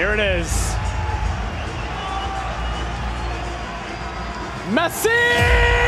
Here it is. Messi!